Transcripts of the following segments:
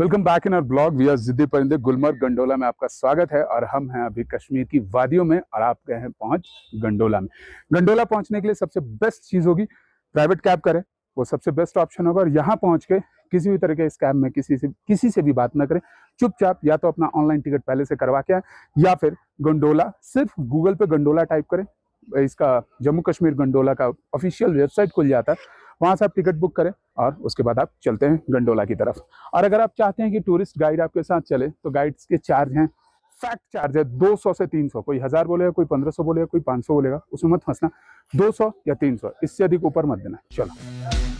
Welcome back in our blog we are Ziddi Parinde Gulmarg gondola में आपका स्वागत है और हम हैं अभी कश्मीर की वादियों में और आप गए हैं पहुँच गंडोला में। गंडोला पहुँचने के लिए सबसे बेस्ट चीज़ होगी प्राइवेट कैब करें, वो सबसे बेस्ट ऑप्शन होगा और यहाँ पहुँच के किसी भी तरह के स्कैम में किसी से किसी से भी बात ना करें। चुपचाप या तो अपना ऑनलाइन टिकट पहले से करवा के आए या फिर गंडोला सिर्फ़ गूगल पे गंडोला टाइप करें। इसका जम्मू कश्मीर गंडोला का ऑफिशियल वेबसाइट खुल जाता है। वहाँ से आप टिकट बुक करें और उसके बाद आप चलते हैं गंडोला की तरफ़। और अगर आप चाहते हैं कि टूरिस्ट गाइड आपके साथ चले तो गाइड्स के चार्ज हैं। फैक्ट चार्ज है 200 से 300 कोई हज़ार बोलेगा, कोई 1500 बोलेगा, कोई 500 बोलेगा, उसमें मत फंसना। 200 या 300 इससे अधिक ऊपर मत देना। चलो।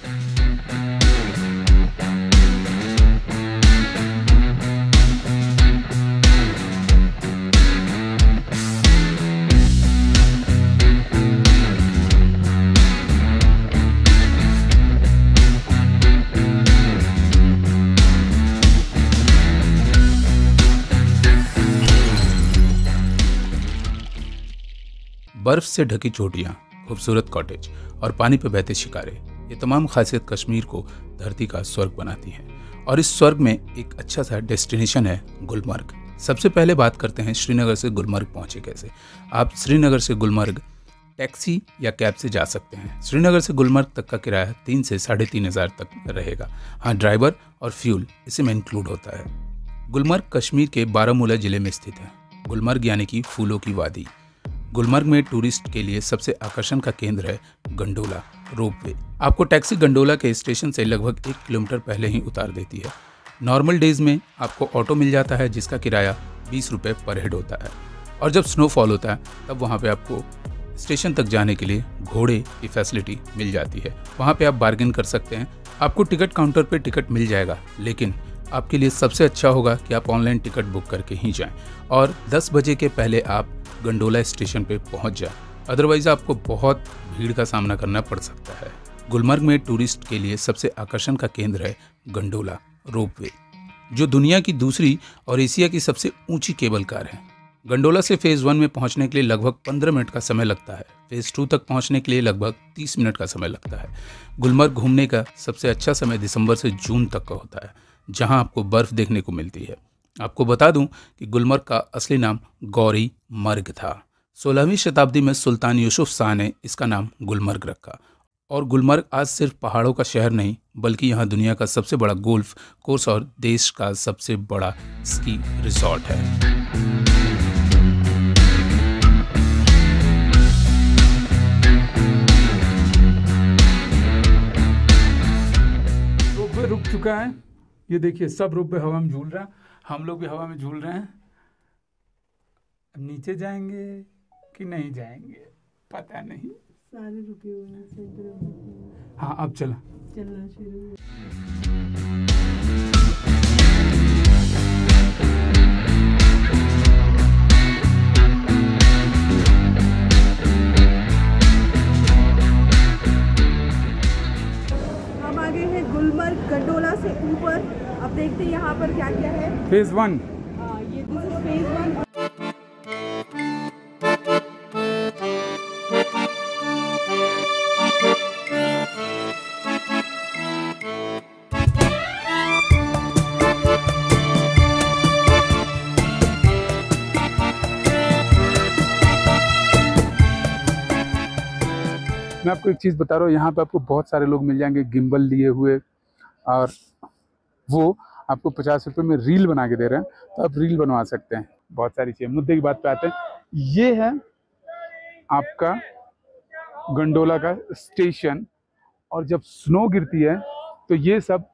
बर्फ़ से ढकी चोटियाँ, खूबसूरत कॉटेज और पानी पर बहते शिकारे, ये तमाम खासियत कश्मीर को धरती का स्वर्ग बनाती हैं। और इस स्वर्ग में एक अच्छा सा डेस्टिनेशन है गुलमर्ग। सबसे पहले बात करते हैं श्रीनगर से गुलमर्ग पहुँचे कैसे। आप श्रीनगर से गुलमर्ग टैक्सी या कैब से जा सकते हैं। श्रीनगर से गुलमर्ग तक का किराया तीन से साढ़े तीन हज़ार तक रहेगा। हाँ ड्राइवर और फ्यूल, इसी में इंक्लूड होता है। गुलमर्ग कश्मीर के बारामूला ज़िले में स्थित है। गुलमर्ग यानी कि फूलों की वादी। गुलमर्ग में टूरिस्ट के लिए सबसे आकर्षण का केंद्र है गंडोला रोपवे आपको टैक्सी गंडोला के स्टेशन से लगभग एक किलोमीटर पहले ही उतार देती है। नॉर्मल डेज़ में आपको ऑटो मिल जाता है, जिसका किराया बीस रुपये पर हेड होता है। और जब स्नोफॉल होता है, तब वहाँ पे आपको स्टेशन तक जाने के लिए घोड़े की फैसिलिटी मिल जाती है। वहाँ पे आप बार्गेन कर सकते हैं। आपको टिकट काउंटर पे टिकट मिल जाएगा, लेकिन आपके लिए सबसे अच्छा होगा कि आप ऑनलाइन टिकट बुक करके ही जाएँ और 10 बजे के पहले आप गंडोला स्टेशन पे पहुँच जाएँ। अदरवाइज़ आपको बहुत भीड़ का सामना करना पड़ सकता है। गुलमर्ग में टूरिस्ट के लिए सबसे आकर्षण का केंद्र है गंडोला, रोपवे, जो दुनिया की दूसरी और एशिया की सबसे ऊँची केबल कार है। गंडोला से फ़ेज़ वन में पहुँचने के लिए लगभग 15 मिनट का समय लगता है। फ़ेज़ टू तक पहुँचने के लिए लगभग 30 मिनट का समय लगता है। गुलमर्ग घूमने का सबसे अच्छा समय दिसंबर से जून तक का होता है, जहाँ आपको बर्फ़ देखने को मिलती है। आपको बता दूँ कि गुलमर्ग का असली नाम गौरी मर्ग था। 16वीं शताब्दी में सुल्तान यूसुफ शाह ने इसका नाम गुलमर्ग रखा। और गुलमर्ग आज सिर्फ़ पहाड़ों का शहर नहीं, बल्कि यहाँ दुनिया का सबसे बड़ा गोल्फ कोर्स और देश का सबसे बड़ा स्की रिजॉर्ट है। चुका है। ये देखिए सब रूप में हवा में झूल रहा हम लोग भी हवा में झूल रहे हैं। अब नीचे जाएँगे कि नहीं जाएँगे पता नहीं। सारे रुके हुए हैं हाँ अब चला। चलना शुरू। ऊपर अब देखते हैं यहाँ पर क्या क्या है। फ़ेज़ वन ये दिस इज़ फ़ेज़ वन मैं आपको एक चीज़ बता रहा हूँ यहाँ पे आपको बहुत सारे लोग मिल जाएँगे गिम्बल लिए हुए और वो आपको पचास रुपये में रील बना के दे रहे हैं तो आप रील बनवा सकते हैं। बहुत सारी चीज़ें, मुद्दे की बात पे आते हैं। ये है आपका गंडोला का स्टेशन, और जब स्नो गिरती है तो ये सब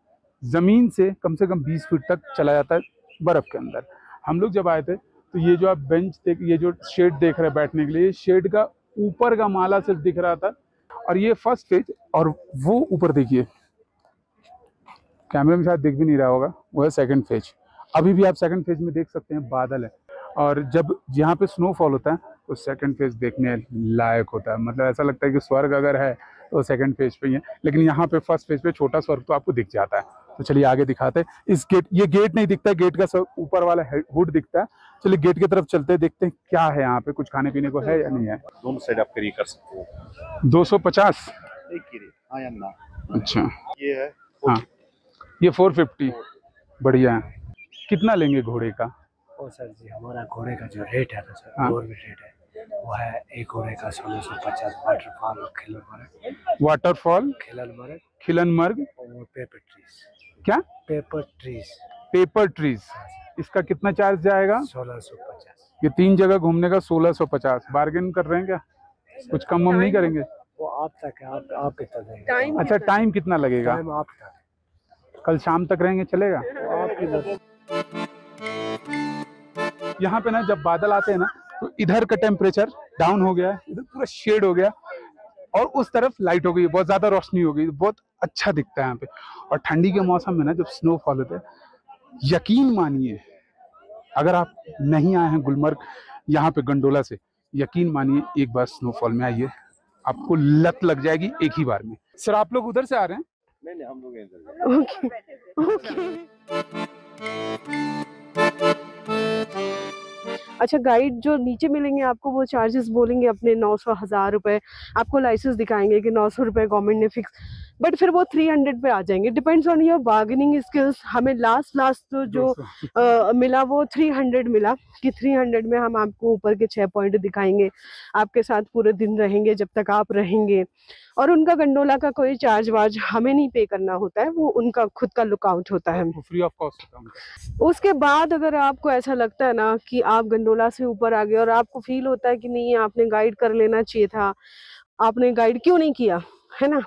ज़मीन से कम से कम 20 फीट तक चला जाता है बर्फ़ के अंदर। हम लोग जब आए थे तो ये जो आप बेंच देख, ये जो शेड देख रहे हैं बैठने के लिए शेड का ऊपर का माला सिर्फ़ दिख रहा था, और ये फ़र्स्ट फ़ेज़ और वो ऊपर देखिए कैमरे में शायद दिख भी नहीं रहा होगा वो है सेकंड फ़ेज़ अभी भी आप सेकंड फ़ेज़ में देख सकते हैं बादल है। और जब यहाँ पे स्नोफॉल होता है तो सेकंड फ़ेज़ देखने लायक होता है। मतलब ऐसा लगता है कि स्वर्ग अगर है तो सेकंड फ़ेज़ पे ही है। लेकिन यहाँ पे फ़र्स्ट फ़ेज़ पे छोटा स्वर्ग तो आपको दिख जाता है। तो चलिए आगे दिखाते हैं। इस गेट ये गेट नहीं दिखता है गेट का सब ऊपर वाला हुड दिखता है। चलिए गेट की तरफ़ चलते हैं देखते हैं क्या है यहाँ पे। कुछ खाने पीने को है या नहीं है? दोनों साइड आप करिए कर सकते हो। 250 एक गिरे हाँ अच्छा। ये है हाँ। ये 450 बढ़िया है। कितना लेंगे घोड़े का? ओ सर जी हमारा घोड़े का जो रेट है ना सर हाँ। गवर्नमेंट रेट है। वो है एक घोड़े का सोलह सौ पचास वाटरफॉल और खिलन मर्ग। वाटरफॉल खिलन मर्ग। खिलनमर्ग और पेपर ट्रीज क्या? पेपर ट्रीज पेपर ट्रीज इसका कितना चार्ज जाएगा? सोलह सौ पचास। ये तीन जगह घूमने का सोलह सौ पचास। बार्गेन कर रहे हैं क्या? कुछ कम वम नहीं करेंगे? वो आप तक है आप आप कितना टाइम अच्छा टाइम कितना लगेगा? टाइम आप तक। कल शाम तक रहेंगे चलेगा। यहाँ पे ना जब बादल आते हैं ना तो इधर का टेम्परेचर डाउन हो गया है इधर पूरा शेड हो गया और उस तरफ़ लाइट हो गई बहुत ज़्यादा रोशनी हो गई बहुत अच्छा दिखता है यहाँ पे। और ठंडी के मौसम में ना जब स्नोफॉल होता है यकीन मानिए अगर आप नहीं आए हैं गुलमर्ग यहाँ पे गंडोला से यकीन मानिए एक बार स्नोफॉल में आइए आपको लत लग जाएगी एक ही बार में। सर आप लोग उधर से आ रहे हैं? नहीं नहीं हम लोग इधर ओके ओके अच्छा गाइड जो नीचे मिलेंगे आपको वो चार्जेस बोलेंगे अपने नौ सौ हज़ार रुपए। आपको लाइसेंस दिखाएँगे कि नौ सौ रुपये गवर्नमेंट ने फिक्स बट फिर वो थ्री हंड्रेड पे आ जाएँगे। Depends on your bargaining skills हमें लास्ट लास्ट तो जो 200 अ, मिला वो थ्री हंड्रेड मिला कि थ्री हंड्रेड में हम आपको ऊपर के छः पॉइंट दिखाएँगे। आपके साथ पूरे दिन रहेंगे जब तक आप रहेंगे। और उनका गंडोला का कोई चार्ज वार्ज हमें नहीं पे करना होता है। वो उनका खुद का लुकआउट होता है। Free of cost. उसके बाद अगर आपको ऐसा लगता है ना कि आप गंडोला से ऊपर आ गए और आपको फील होता है कि नहीं आपने गाइड कर लेना चाहिए था। आपने गाइड क्यों नहीं किया? है ना?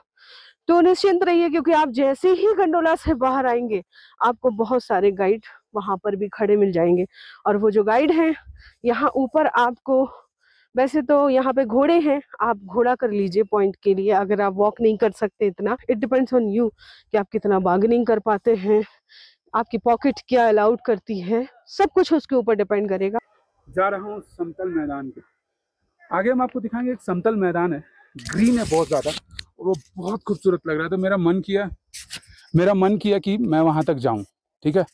तो निश्चिंत रहिए, क्योंकि आप जैसे ही गंडोला से बाहर आएँगे, आपको बहुत सारे गाइड वहाँ पर भी खड़े मिल जाएँगे। और वो जो गाइड हैं, यहाँ ऊपर आपको, वैसे तो यहाँ पे घोड़े हैं, आप घोड़ा कर लीजिए पॉइंट के लिए, अगर आप वॉक नहीं कर सकते इतना। इट डिपेंड्स ऑन यू कि आप कितना बार्गेनिंग कर पाते हैं, आपकी पॉकेट क्या अलाउड करती है, सब कुछ उसके ऊपर डिपेंड करेगा। जा रहा हूँ समतल मैदान पे। आगे हम आपको दिखाएँगे एक समतल मैदान है ग्रीन है बहुत ज़्यादा। और वो बहुत खूबसूरत लग रहा है। तो मेरा मन किया, मेरा मन किया कि मैं वहाँ तक जाऊँ, ठीक है?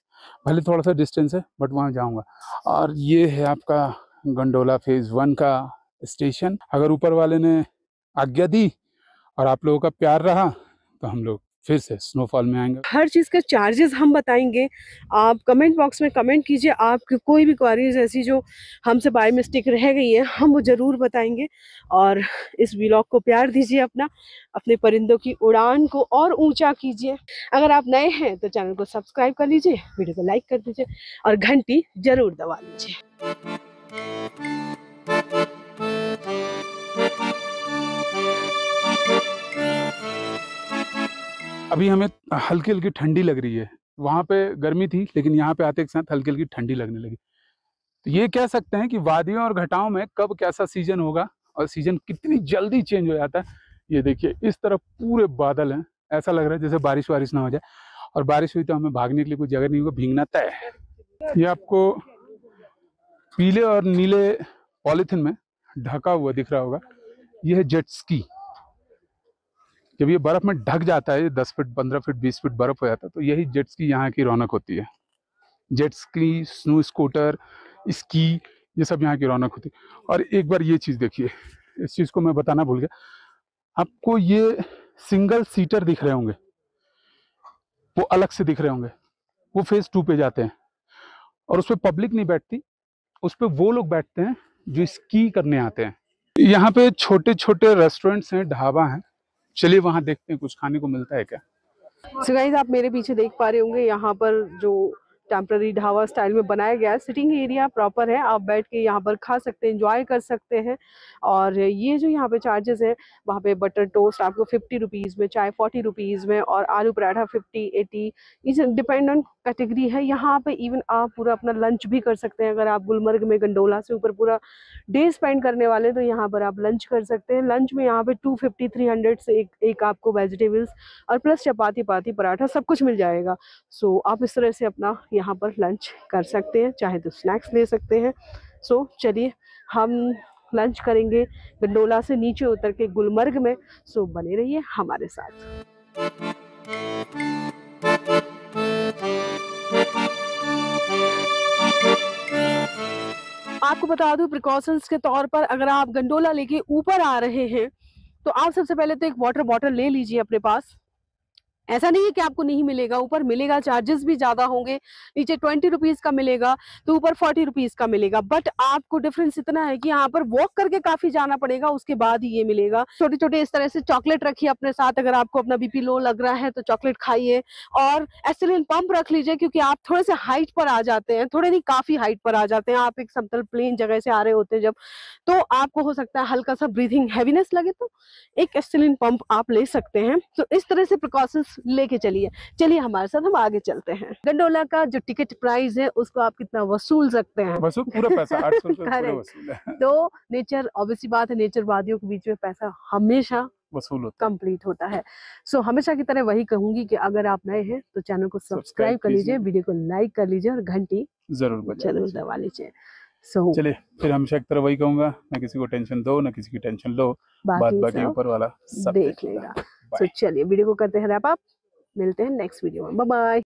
भले थोड़ा सा डिस्टेंस है बट वहाँ जाऊँगा। और ये है आपका गंडोला फ़ेज़ वन का स्टेशन अगर ऊपर वाले ने आज्ञा दी और आप लोगों का प्यार रहा तो हम लोग फिर से स्नोफॉल में आएँगे। हर चीज़ का चार्जेस हम बताएँगे। आप कमेंट बॉक्स में कमेंट कीजिए। आपकी कोई भी क्वारीज ऐसी जो हमसे बाय मिस्टेक रह गई है, हम वो ज़रूर बताएँगे। और इस व्लॉग को प्यार दीजिए अपना। अपने परिंदों की उड़ान को और ऊँचा कीजिए। अगर आप नए हैं तो चैनल को सब्सक्राइब कर लीजिए वीडियो को लाइक कर दीजिए और घंटी ज़रूर दबा लीजिए। अभी हमें हल्की हल्की ठंडी लग रही है। वहाँ पे गर्मी थी, लेकिन यहाँ पे आते के साथ हल्की हल्की ठंडी लगने लगी। तो ये कह सकते हैं कि वादियों और घटाओं में कब कैसा सीज़न होगा और सीज़न कितनी जल्दी चेंज हो जाता है, ये देखिए, इस तरफ़ पूरे बादल हैं। ऐसा लग रहा है जैसे बारिश वारिश ना हो जाए। और बारिश हुई तो हमें भागने के लिए कोई जगह नहीं होगा, भीगना तय है। ये आपको पीले और नीले पॉलीथिन में ढका हुआ दिख रहा होगा। यह है जेट स्की जब ये बर्फ़ में ढक जाता है दस फीट, पंद्रह फीट, बीस फीट बर्फ़ हो जाता है तो यही जेट स्की यहाँ की रौनक होती है। Jet ski snow scooter ski ये सब यहाँ की रौनक होती है। और एक बार ये चीज़ देखिए, इस चीज़ को मैं बताना भूल गया। आपको ये सिंगल सीटर दिख रहे होंगे। वो अलग से दिख रहे होंगे। वो फ़ेज़ टू पे जाते हैं। और उस पर पब्लिक नहीं बैठती। उस पर वो लोग बैठते हैं जो स्की करने आते हैं। यहाँ पे छोटे छोटे रेस्टोरेंट्स हैं, ढाबा हैं। चलिए वहाँ देखते हैं, कुछ खाने को मिलता है क्या? सो गाइज़ आप मेरे पीछे देख पा रहे होंगे, यहाँ पर जो टेम्प्ररी ढाबा स्टाइल में बनाया गया है। सिटिंग एरिया प्रॉपर है। आप बैठ के यहाँ पर खा सकते हैं इंजॉय कर सकते हैं। और ये जो यहाँ पे चार्जेस है, वहाँ पे बटर टोस्ट आपको फिफ्टी रुपीज़ में, चाय फोर्टी रुपीज़ में और aloo paratha fifty eighty is depend on category है। यहाँ पे इवन आप पूरा अपना लंच भी कर सकते हैं। अगर आप गुलमर्ग में, गंडोला से ऊपर पूरा डे स्पेंड करने वाले तो यहाँ पर आप लंच कर सकते हैं। लंच में यहाँ पे टू फिफ्टी थ्री हंड्रेड से एक एक आपको वेजिटेबल्स और प्लस चपाती, पाती, पराठा सब कुछ मिल जाएगा। सो आप इस तरह से अपना यहाँ पर लंच कर सकते हैं, चाहे तो स्नैक्स ले सकते हैं। सो चलिए, हम लंच करेंगे गंडोला से नीचे उतर के गुलमर्ग में। सो बने रहिए हमारे साथ। आपको बता दूँ प्रिकॉशंस के तौर पर अगर आप गंडोला लेके ऊपर आ रहे हैं तो आप सबसे पहले तो एक वाटर बॉटल ले लीजिए अपने पास। ऐसा नहीं है कि आपको नहीं मिलेगा, ऊपर मिलेगा चार्जेस भी ज़्यादा होंगे, नीचे ट्वेंटी रुपीज़ का मिलेगा तो ऊपर फोर्टी रुपीज़ का मिलेगा बट आपको डिफरेंस इतना है कि यहाँ पर वॉक करके काफ़ी जाना पड़ेगा, उसके बाद ही ये मिलेगा। छोटे छोटे इस तरह से चॉकलेट रखिए अपने साथ, अगर आपको अपना बीपी लो लग रहा है तो चॉकलेट खाइए, और एसिलिन पंप रख लीजिए, क्योंकि आप थोड़े से हाइट पर आ जाते हैं, थोड़े नहीं, काफ़ी हाइट पर आ जाते हैं, आप एक समतल प्लेन जगह से आ रहे होते हैं जब तो आपको हो सकता है हल्का सा ब्रीथिंग हैवीनेस लगे तो एक एस्टिलिन पंप आप ले सकते हैं। तो इस तरह से प्रिकॉशंस लेके चलिए। चलिए हमारे साथ हम आगे चलते हैं। गंडोला का जो टिकट प्राइस है उसको आप कितना वसूल सकते हैं? वसूल पूरा पैसा पूरा वसूल है। तो नेचर ऑब्वियसली बात है नेचर वादियों के बीच में पैसा हमेशा वसूल होता कंप्लीट होता है। सो हमेशा की तरह वही कहूँगी कि अगर आप नए हैं तो चैनल को सब्सक्राइब कर लीजिए वीडियो को लाइक कर लीजिए और घंटी ज़रूर ज़रूर दबा लीजिए। सो चलिए फिर हमेशा की तरह वही कहूँगा ना किसी को टेंशन दो ना किसी की टेंशन लो। बात बाकी ऊपर वाला सब देख लेगा। सो चलिए वीडियो को करते हैं रैप अप मिलते हैं नेक्स्ट वीडियो में। Bye bye